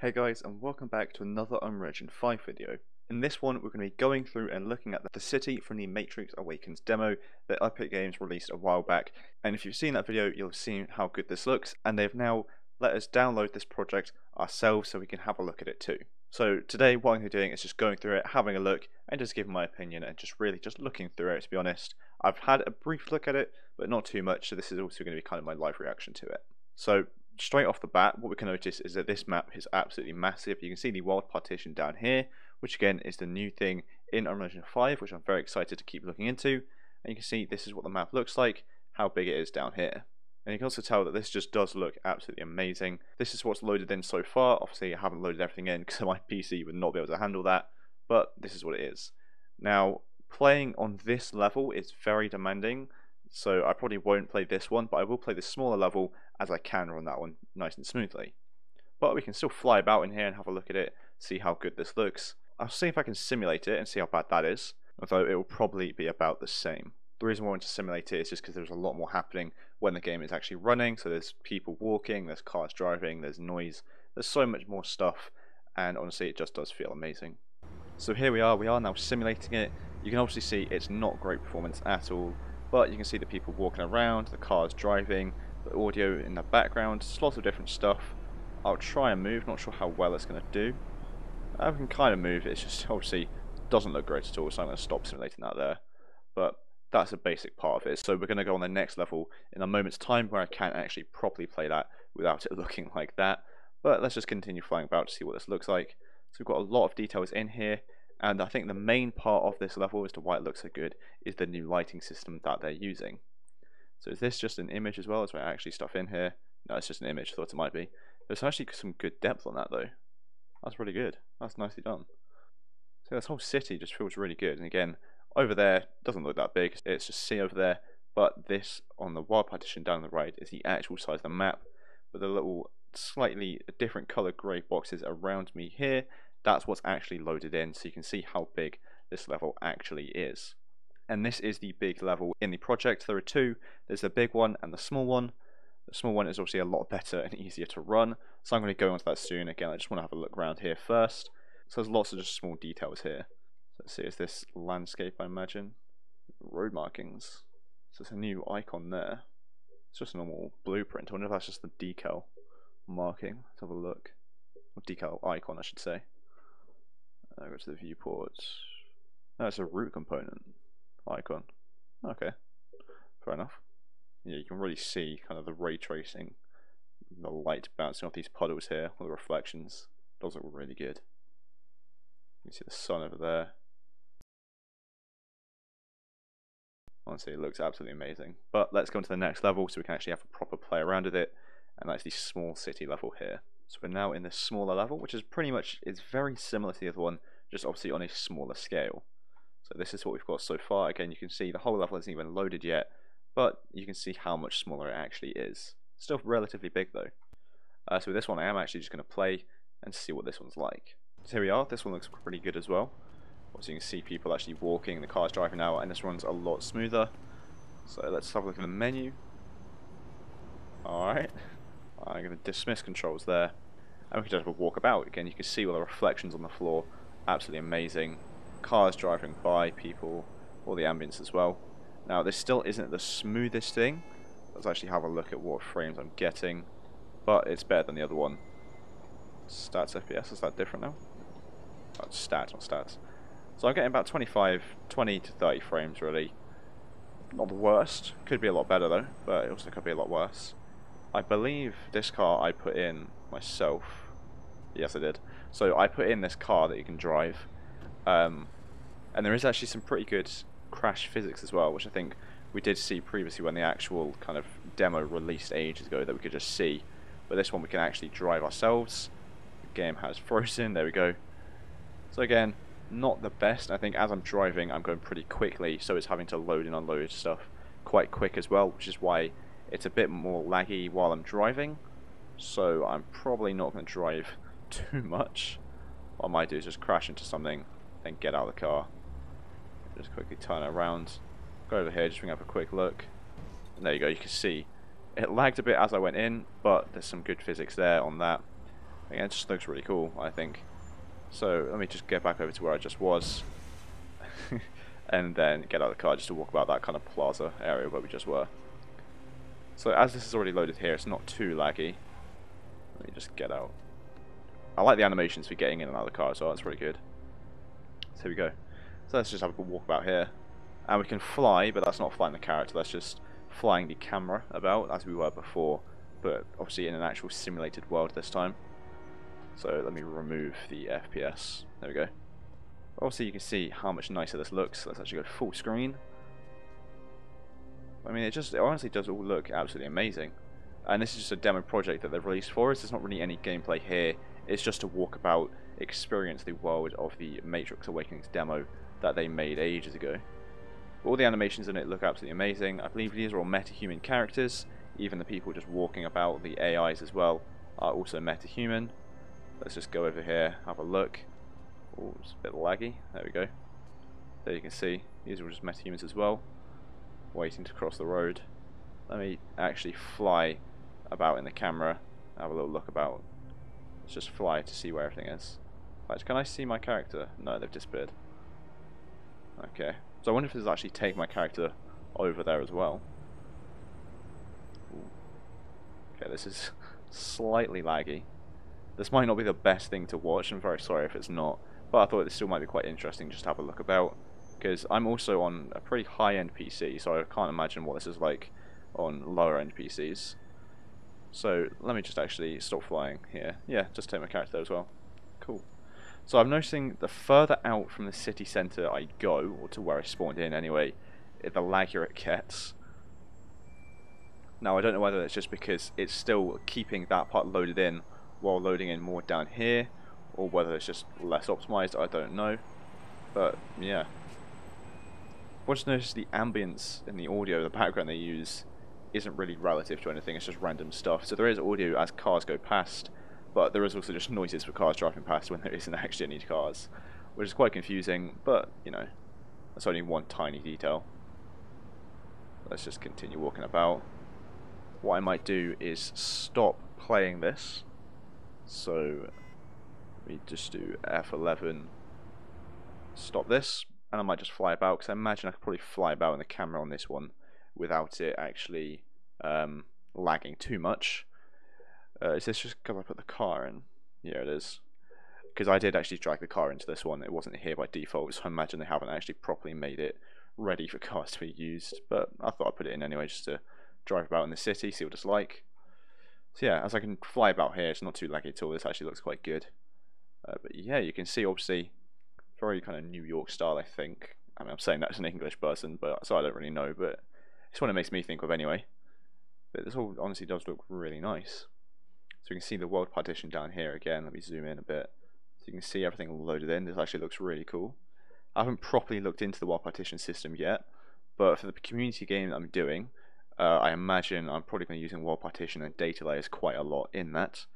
Hey guys and welcome back to another Unreal Engine 5 video. In this one we're going to be going through and looking at the city from the Matrix Awakens demo that Epic Games released a while back and if you've seen that video you'll have seen how good this looks and they've now let us download this project ourselves so we can have a look at it too. So today what I'm going to be doing is just going through it, having a look and just giving my opinion and just really just looking through it to be honest. I've had a brief look at it but not too much so this is also going to be kind of my live reaction to it. So straight off the bat, what we can notice is that this map is absolutely massive. You can see the world partition down here, which again is the new thing in Unreal Engine 5, which I'm very excited to keep looking into. And you can see this is what the map looks like, how big it is down here. And you can also tell that this just does look absolutely amazing. This is what's loaded in so far. Obviously, I haven't loaded everything in because my PC would not be able to handle that, but this is what it is. Now, playing on this level is very demanding, so I probably won't play this one, but I will play the smaller level as I can run that one nice and smoothly. But we can still fly about in here and have a look at it, see how good this looks. I'll see if I can simulate it and see how bad that is, although it will probably be about the same. The reason why I want to simulate it is just because there's a lot more happening when the game is actually running, so there's people walking, there's cars driving, there's noise, there's so much more stuff, and honestly it just does feel amazing. So here we are, we are now simulating it. You can obviously see it's not great performance at all, but you can see the people walking around, the cars driving, the audio in the background, lots of different stuff. I'll try and move, not sure how well it's going to do. I can kind of move, it's just obviously doesn't look great at all, so I'm going to stop simulating that there. But that's a basic part of it, so we're going to go on the next level in a moment's time where I can actually properly play that without it looking like that. But let's just continue flying about to see what this looks like. So we've got a lot of details in here, and I think the main part of this level as to why it looks so good is the new lighting system that they're using. So is this just an image as well? Is there actually stuff in here? No, it's just an image. Thought it might be. There's actually some good depth on that though. That's really good. That's nicely done. So this whole city just feels really good. And again, over there doesn't look that big. It's just sea over there. But this on the world partition down the right is the actual size of the map. But the little slightly different color grey boxes around me here, that's what's actually loaded in. So you can see how big this level actually is and this is the big level in the project. There are two, there's the big one and the small one. The small one is obviously a lot better and easier to run, so I'm going to go into that soon. Again, I just want to have a look around here first. So there's lots of just small details here. So let's see, is this landscape, I imagine? Road markings. So there's a new icon there. It's just a normal blueprint. I wonder if that's just the decal marking. Let's have a look. Or decal icon, I should say. Go to the viewport. That's a root component icon. Okay, fair enough. Yeah, you can really see kind of the ray tracing, the light bouncing off these puddles here, all the reflections. Does look really good. You can see the sun over there. Honestly, it looks absolutely amazing. But let's go on to the next level so we can actually have a proper play around with it. And that's the small city level here. So we're now in the smaller level, which is pretty much, it's very similar to the other one, just obviously on a smaller scale. So this is what we've got so far. Again, you can see the whole level isn't even loaded yet, but you can see how much smaller it actually is. Still relatively big though. Uh, so with this one, I am actually just going to play and see what this one's like. So here we are. This one looks pretty good as well. Obviously, you can see people actually walking, the car's driving out, and this one's a lot smoother. So let's have a look at the menu. Alright. Oh, I'm going to dismiss controls there. And we can just have walk about. Again, you can see all the reflections on the floor. Absolutely amazing cars driving by, people, all the ambience as well. Now this still isn't the smoothest thing. Let's actually have a look at what frames I'm getting. But it's better than the other one. Stats FPS, is that different now? Oh, stats, not stats. So I'm getting about 25, 20 to 30 frames really. Not the worst. Could be a lot better though, but it also could be a lot worse. I believe this car I put in myself. Yes, I did. So I put in this car that you can drive um, and there is actually some pretty good crash physics as well, which I think we did see previously when the actual kind of demo released ages ago that we could just see. But this one we can actually drive ourselves. The game has frozen, there we go. So again, not the best. I think as I'm driving, I'm going pretty quickly, so it's having to load and unload stuff quite quick as well, which is why it's a bit more laggy while I'm driving. So I'm probably not going to drive too much. What I might do is just crash into something then get out of the car. Just quickly turn around. Go over here, just bring up a quick look. And there you go, you can see. It lagged a bit as I went in, but there's some good physics there on that. Again, it just looks really cool, I think. So let me just get back over to where I just was. and then get out of the car just to walk about that kind of plaza area where we just were. So as this is already loaded here, it's not too laggy. Let me just get out. I like the animations for getting in and out of the car as well, that's really good. So here we go. So let's just have a walk about here. And we can fly, but that's not flying the character, that's just flying the camera about as we were before, but obviously in an actual simulated world this time. So let me remove the FPS. There we go. Obviously you can see how much nicer this looks. Let's actually go full screen. I mean, it just it honestly does all look absolutely amazing. And this is just a demo project that they've released for us. There's not really any gameplay here. It's just to walk about, experience the world of the Matrix Awakens demo that they made ages ago. All the animations in it look absolutely amazing. I believe these are all meta-human characters. Even the people just walking about, the AIs as well, are also meta-human. Let's just go over here, have a look. Oh, it's a bit laggy. There we go. There you can see, these are just metahumans as well, waiting to cross the road. Let me actually fly about in the camera, have a little look about. Let's just fly to see where everything is. Right, can I see my character? No, they've disappeared. Okay, so I wonder if this actually take my character over there as well. Ooh. Okay, this is slightly laggy. This might not be the best thing to watch, I'm very sorry if it's not. But I thought this still might be quite interesting just to have a look about. Because I'm also on a pretty high-end PC, so I can't imagine what this is like on lower-end PCs. So let me just actually stop flying here. Yeah, just take my character as well. Cool. So I'm noticing the further out from the city centre I go, or to where I spawned in anyway, the laggier it gets. Now I don't know whether it's just because it's still keeping that part loaded in while loading in more down here, or whether it's just less optimized, I don't know. But yeah. Once notice the ambience in the audio, the background they use isn't really relative to anything, it's just random stuff. So there is audio as cars go past, but there is also just noises for cars driving past when there isn't actually any cars, which is quite confusing, but you know, that's only one tiny detail. Let's just continue walking about. What I might do is stop playing this. So me just do F11, stop this, and I might just fly about, because I imagine I could probably fly about in the camera on this one without it actually um, lagging too much. Uh, is this just because I put the car in? Yeah, it is. Because I did actually drag the car into this one, it wasn't here by default, so I imagine they haven't actually properly made it ready for cars to be used, but I thought I'd put it in anyway just to drive about in the city, see what it's like. So yeah, as I can fly about here, it's not too laggy at all, this actually looks quite good. Uh, but yeah, you can see obviously very kind of New York style. I think. I mean, I'm saying that as an English person, but so I don't really know. But it's what it makes me think of anyway. But this all honestly does look really nice. So you can see the world partition down here again. Let me zoom in a bit. So you can see everything loaded in. This actually looks really cool. I haven't properly looked into the world partition system yet, but for the community game that I'm doing, uh, I imagine I'm probably going to be using world partition and data layers quite a lot in that.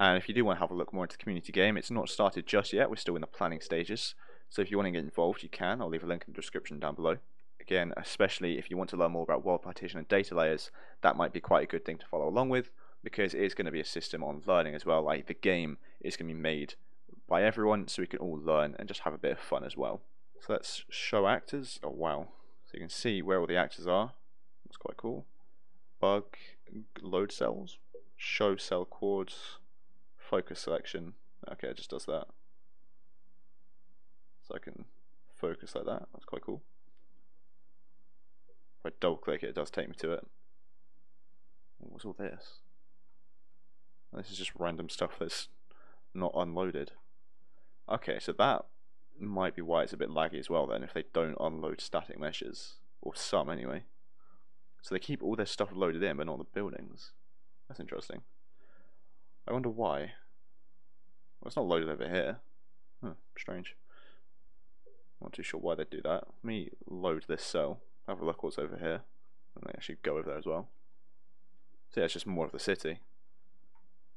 And if you do want to have a look more into the community game, it's not started just yet, we're still in the planning stages. So if you want to get involved, you can. I'll leave a link in the description down below. Again, especially if you want to learn more about world partition and data layers, that might be quite a good thing to follow along with, because it is going to be a system on learning as well. Like the game is going to be made by everyone, so we can all learn and just have a bit of fun as well. So let's show actors. Oh wow. So you can see where all the actors are. That's quite cool. Bug, load cells, show cell quads, focus selection. Okay, it just does that. So I can focus like that. That's quite cool. If I double click it, it does take me to it. What's all this? This is just random stuff that's not unloaded. Okay, so that might be why it's a bit laggy as well then, if they don't unload static meshes. Or some anyway. So they keep all their stuff loaded in, but not the buildings. That's interesting. I wonder why. Well, it's not loaded over here. Huh, strange. Not too sure why they'd do that. Let me load this cell, have a look what's over here, and they actually go over there as well. So yeah, it's just more of the city.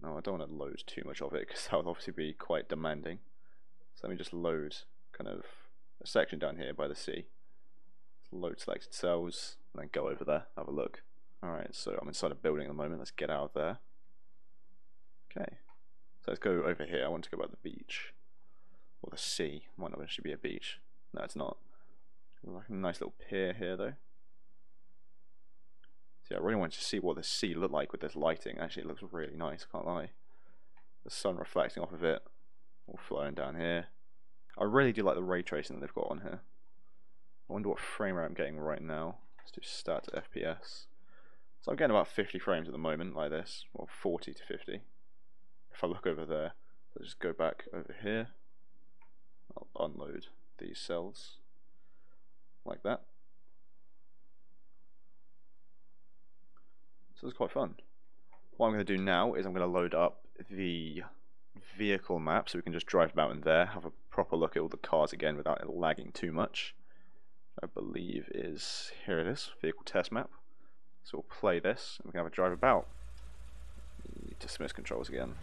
No, I don't want to load too much of it, because that would obviously be quite demanding. So let me just load kind of a section down here by the sea. Load selected cells, and then go over there, have a look. Alright, so I'm inside a building at the moment, let's get out of there. Okay, So let's go over here. I want to go by the beach. Or the sea. Might not actually be a beach. No, it's not. Like a nice little pier here, though. Yeah, I really want to see what the sea looked like with this lighting. Actually, it looks really nice, can't lie. The sun reflecting off of it, all flowing down here. I really do like the ray tracing that they've got on here. I wonder what frame rate I'm getting right now. Let's do stat FPS. So I'm getting about 50 frames at the moment, like this. Well, 40 to 50. If I look over there, I'll just go back over here. I'll unload these cells. Like that. So it's quite fun. What I'm going to do now is I'm going to load up the vehicle map so we can just drive about in there, have a proper look at all the cars again without it lagging too much. I believe is, here it is, vehicle test map. So we'll play this and we can have a drive about. Dismiss controls again.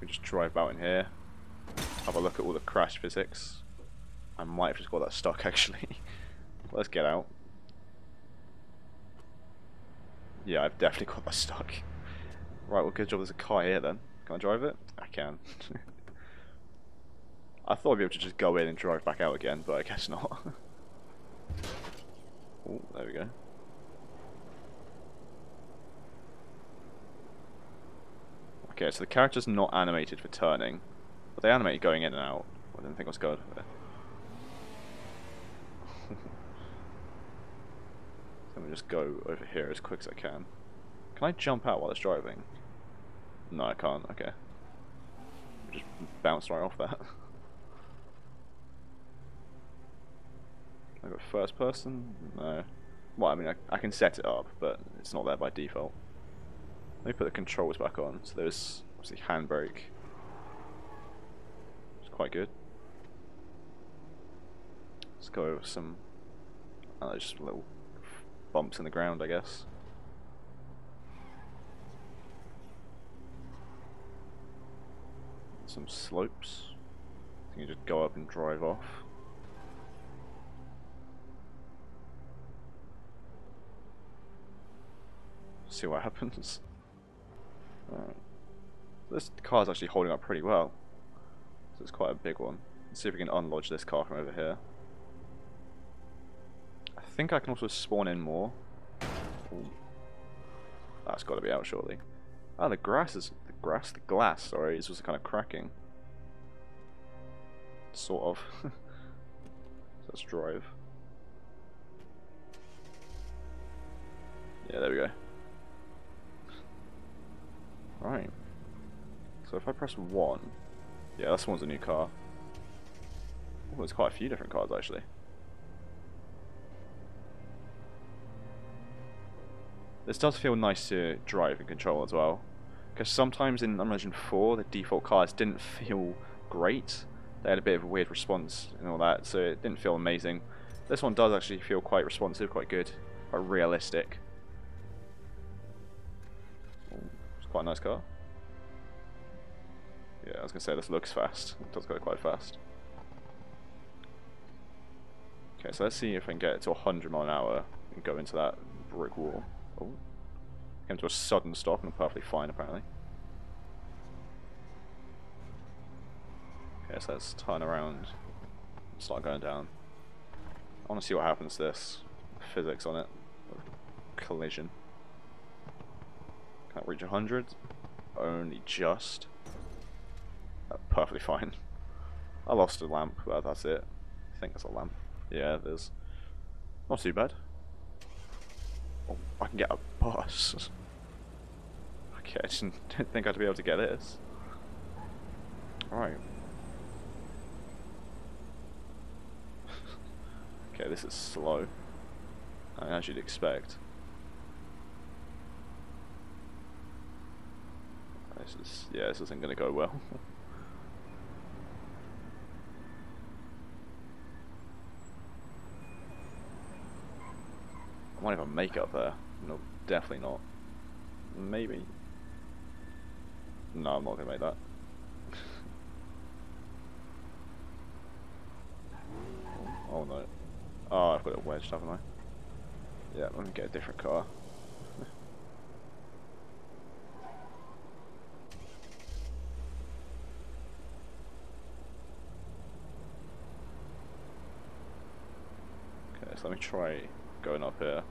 We just drive about in here, have a look at all the crash physics. I might have just got that stuck actually. Let's get out. Yeah, I've definitely got that stuck. Right, well good job there's a car here then. Can I drive it? I can. I thought I'd be able to just go in and drive back out again, but I guess not. oh, there we go. Okay, so the character's not animated for turning, but they animated going in and out. I didn't think it was good. Let me just go over here as quick as I can. Can I jump out while it's driving? No, I can't. Okay. Just bounce right off that. I got first person? No. Well, I mean, I, I can set it up, but it's not there by default. Let me put the controls back on. So there's obviously handbrake. It's quite good. Let's go over some uh, just little bumps in the ground, I guess. Some slopes. You can just go up and drive off. See what happens. Right. This car's actually holding up pretty well. So it's quite a big one. Let's see if we can unlodge this car from over here I think I can also spawn in more. Ooh. That's got to be out shortly. Ah, the grass is the grass, the glass. Sorry, is just kind of cracking. Sort of. so let's drive. Yeah, there we go. Right. So if I press one, yeah, this one's a new car. Oh, there's quite a few different cars actually. This does feel nice to drive and control as well. Because sometimes in Unreal Engine 4, the default cars didn't feel great. They had a bit of a weird response and all that, so it didn't feel amazing. This one does actually feel quite responsive, quite good, quite realistic. Quite a nice car. Yeah, I was going to say this looks fast. It does go quite fast. Okay, so let's see if I can get it to 100 mile an hour and go into that brick wall. Oh. Came to a sudden stop and I'm perfectly fine apparently. Okay, so let's turn around start going down. I want to see what happens to this. Physics on it. Collision. Reach 100. Only just. Uh, perfectly fine. I lost a lamp, but that's it. I think it's a lamp. Yeah, there's. Not too bad. Oh, I can get a bus. okay, I didn't, didn't think I'd be able to get this. Alright. okay, this is slow. as you'd expect. This is, yeah, this isn't going to go well. I might even make up there. No, definitely not. Maybe. No, I'm not gonna make that. Oh, oh, no. Oh, I've got it wedged, haven't I? Yeah, let me get a different car. so let me try going up here.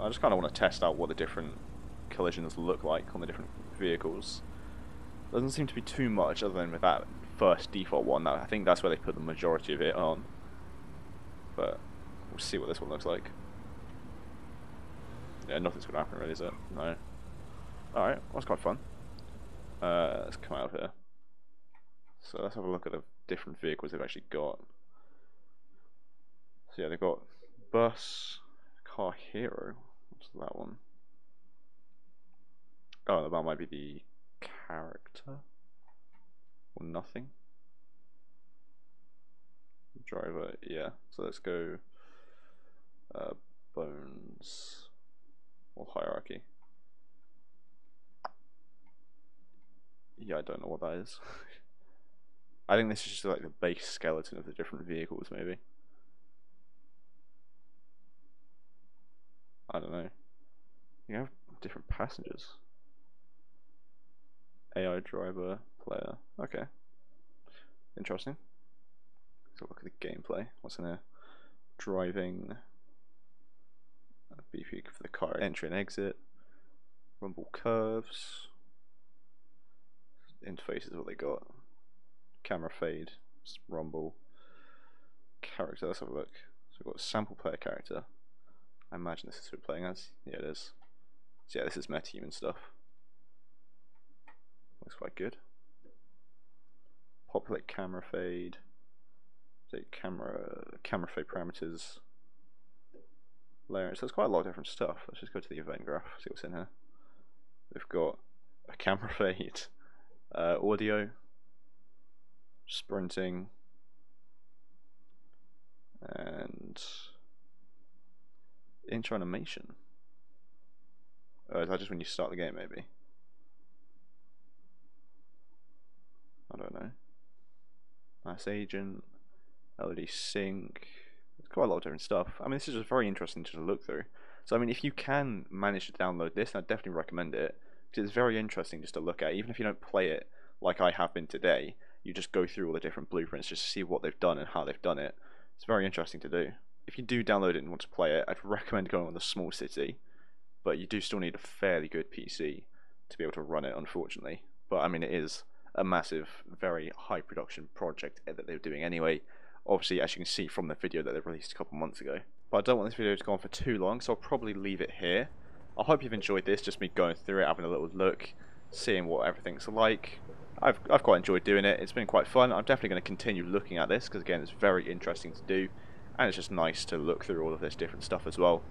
I just kind of want to test out what the different collisions look like on the different vehicles. Doesn't seem to be too much other than with that first default one. I think that's where they put the majority of it on. But we'll see what this one looks like. Yeah, nothing's going to happen really, is it? No. Alright, well, that's quite fun. Uh, let's come out here. So let's have a look at the different vehicles they've actually got. So yeah, they've got bus, car hero. What's that one? Oh, that might be the character or nothing. Driver, yeah. So let's go uh, bones or hierarchy. Yeah, I don't know what that is. I think this is just like the base skeleton of the different vehicles, maybe. I don't know. You have different passengers. AI driver, player. Okay. Interesting. Let's look at the gameplay. What's in there? Driving. BP for the car entry and exit. Rumble curves. Interface is what they got. Camera fade. Rumble. Character, let's have a look. So we've got sample player character. I imagine this is who we're playing as. Yeah, it is. So yeah, this is metahuman stuff. Looks quite good. Populate camera fade. Say camera camera fade parameters. Layering. So there's quite a lot of different stuff. Let's just go to the event graph, see what's in here. We've got a camera fade, uh, audio, sprinting, and intro animation. Oh, is that just when you start the game, maybe? I don't know. Mass agent, LED sync. There's quite a lot of different stuff. I mean, this is just very interesting to look through. So, I mean, if you can manage to download this, I'd definitely recommend it. Because it's very interesting just to look at. Even if you don't play it like I have been today, you just go through all the different blueprints just to see what they've done and how they've done it. It's very interesting to do. If you do download it and want to play it, I'd recommend going on the small city. But you do still need a fairly good PC to be able to run it, unfortunately. But I mean, it is a massive, very high production project that they're doing anyway. Obviously, as you can see from the video that they released a couple months ago. But I don't want this video to go on for too long, so I'll probably leave it here. I hope you've enjoyed this, just me going through it, having a little look, seeing what everything's like. I've, I've quite enjoyed doing it, it's been quite fun. I'm definitely going to continue looking at this, because again, it's very interesting to do. And it's just nice to look through all of this different stuff as well.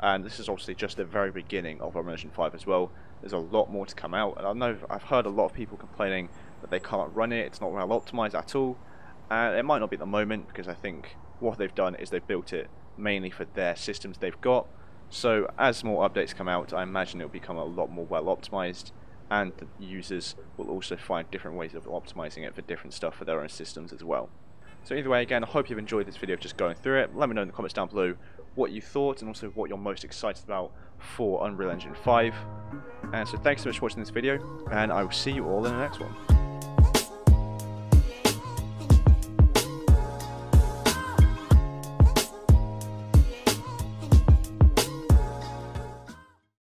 And this is obviously just the very beginning of Unreal 5 as well. There's a lot more to come out, and I know I've heard a lot of people complaining that they can't run it, it's not well optimized at all. And it might not be at the moment because I think what they've done is they've built it mainly for their systems they've got. So as more updates come out, I imagine it'll become a lot more well optimized and the users will also find different ways of optimizing it for different stuff for their own systems as well. So either way, again, I hope you've enjoyed this video of just going through it. Let me know in the comments down below what you thought and also what you're most excited about for Unreal Engine 5. And so thanks so much for watching this video, and I will see you all in the next one.